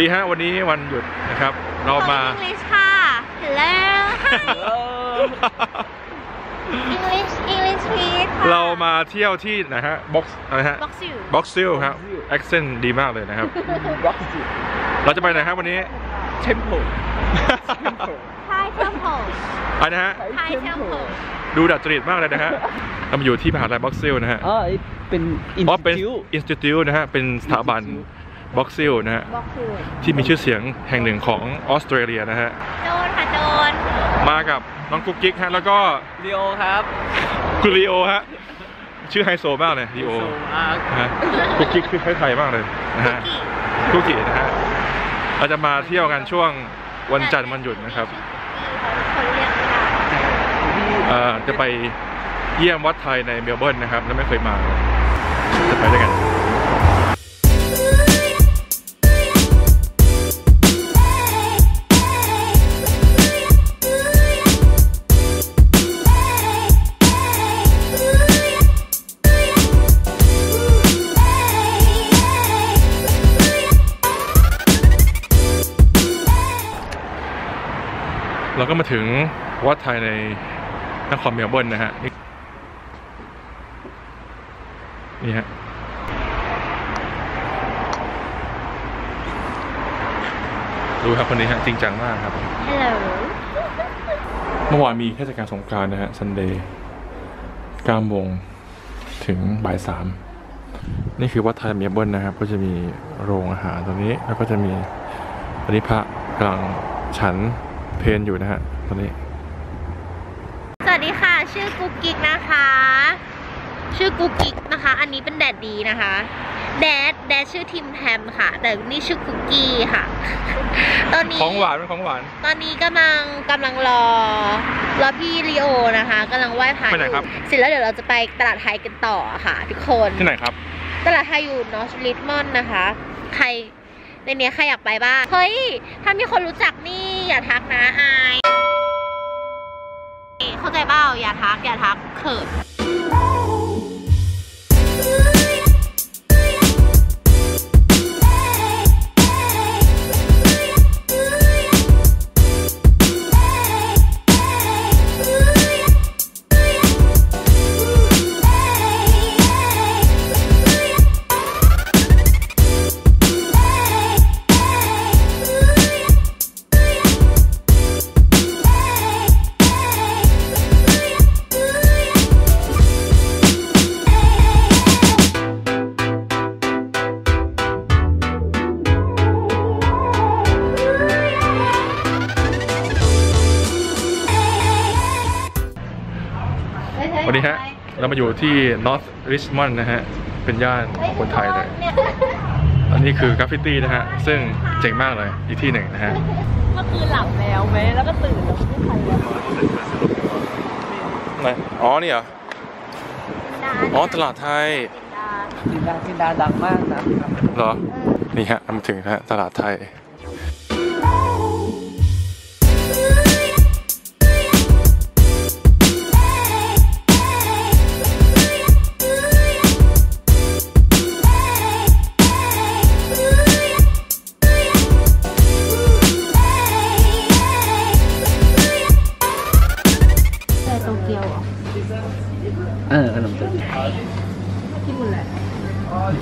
ดีฮะวันนี้วันหยุดนะครับ เรามา English ค่ะ Hello English English please ค่ะเรามาเที่ยวที่นะฮะบ็อกซ์อะไรฮะ Box you บ็อกซิลครับแอคเซนดีมากเลยนะครับร็อกซิเราจะไปไหนครับวันนี้เทมเพล Thai Temple อันนะฮะ Thai Temple ดูดัดจริตมากเลยนะฮะเรามาอยู่ที่มหาลัยบ็อกซิลนะฮะ อ๋อ เป็นอินอ๋อสเป็นติวอินสติทิวนะฮะ เป็นสถาบัน บ็อกซิลนะฮะ Box you ที่มีชื่อเสียงแห่งหนึ่งของออสเตรเลียนะฮะโดนค่ะโดนมากับน้องกุ๊กกิ๊กฮะแล้วก็เรียวครับคุณลีโอฮะชื่อไฮโซมากเลยลีโอโซอาร์นะฮะกุ๊กกิ๊กคือไทยๆมากเลยนะฮะคุกกี้นะฮะเราจะมาเที่ยวกันช่วงวันจันทร์วันหยุดนะครับคนเรียกไม่ได้เอ่อจะไปเยี่ยมวัดไทยในเมลเบิร์นนะครับ แล้วไม่เคยมาเลยจะไปด้วยกัน เราก็มาถึงวัดไทยในนครเมลเบิร์นนะฮะนี่นี่ฮะดูครับคนนี้ฮะจริงจังมากครับ Hello เมื่อวานมีเทศกาลสงกรานต์นะฮะซันเดย์9โมงถึงบ่ายสามนี่คือวัดไทยเมลเบิร์นนะครับ ก็จะมีโรงอาหารตรงนี้แล้วก็จะมีตอนนี้พระกำลังฉัน เพลอยู่นะฮะตอนนี้ สวัสดีค่ะ ชื่อกุ๊กกิ๊กนะคะ ชื่อกุ๊กกิ๊กนะคะ อันนี้เป็นแดดดีนะคะ แดดแดดชื่อทิมแฮมค่ะ แต่นี่ชื่อคุกกี้ค่ะ ตอนนี้ของหวานเป็นของหวาน ตอนนี้กำลังกำลังรอรอพี่ลีโอนะคะกำลังไหว้พระไปไหนครับอยู่เสร็จแล้วเดี๋ยวเราจะไปตลาดไทยกันต่อค่ะ ทุกคนที่ไหนครับ ตลาดไทยอยู่นอสลิทมอนนะคะ ใครในเนี้ยใครอยากไปบ้าง เฮ้ย ถ้ามีคนรู้จักนี่ อย่าทักนะอาย เข้าใจเปล่าอย่าทักอย่าทักเขิน วันนี้ฮะ เรามาอยู่ที่ North Richmond นะฮะ เป็นย่านของคนไทยเลย อันนี้คือกราฟฟิตี้นะฮะ ซึ่งเจ๋งมากเลย อีกที่หนึ่งนะฮะ เมื่อคืนหลับแล้วไหมแล้วก็ตื่นแล้วไม่ทันแล้วไหนอ๋อ นี่เหรอ อ๋อ ตลาดไทยจินดาจินดาดังมากนะ เหรอ นี่ฮะมาถึงฮะ ตลาดไทย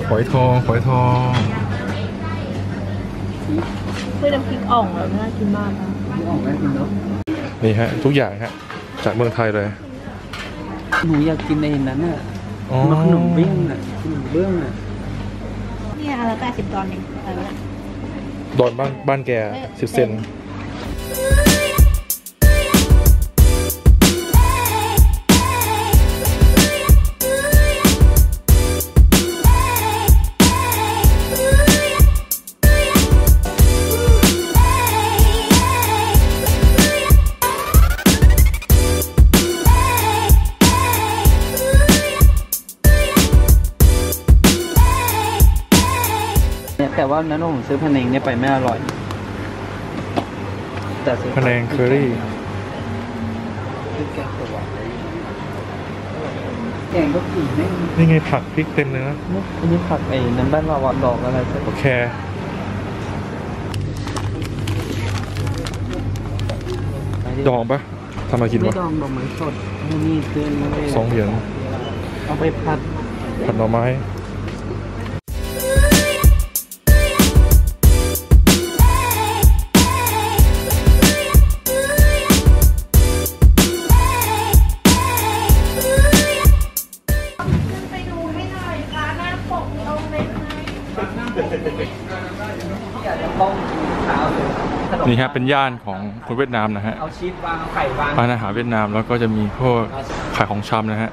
ฝอยทองฝอยทองเพื่อน้ำพริกอ่องแล้วน่ากินมากนะนี่ออกไหมคุณเนาะนี่ฮะ ทุกอย่างฮะ จากเมืองไทยเลย หนูอยากกินในนั้นน่ะอ๋อมาขนมเบื้องน่ะขนมเบื้องน่ะเนี่ยอันละแปดสิบดอลเองอะไรวะเนี่ยดอนบ้านบ้านแกสิบเซน อบนั้นผมซื้อแพะเนงเนี่ยไปไม่อร่อย แต่ซื้อแพะเนงเคอรี่นี่ไงผักพริกเต็มเลยนะอันนี้ผักไอ้น้ำบ้านเราดดอกอะไรสักโอเคดองปะทำไมกินวะดองดอกไม้สดนี่เตือนมาเลยสองเหรียญเอาไปผัดผัดหน่อไม้ นี่ครับเป็นย่านของคนเวียดนามนะฮะเอาชีสวางเอาไข่วางร้านอาหารเวียดนามแล้วก็จะมีพวกขายของชำนะฮะ